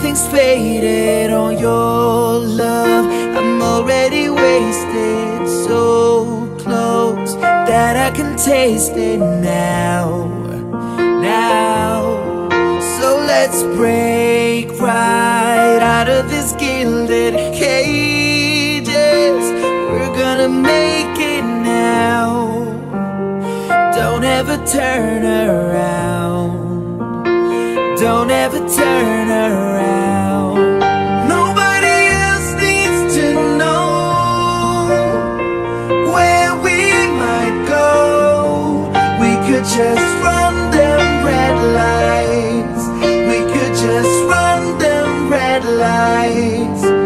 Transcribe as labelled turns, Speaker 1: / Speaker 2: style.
Speaker 1: Everything's faded on your love. I'm already wasted So close that I can taste it now. Now. So let's break right out of this gilded cages. We're gonna make it now. Don't ever turn around don't ever turn around. Nobody else needs to know Where we might go. We could just run them red lights. We could just run them red lights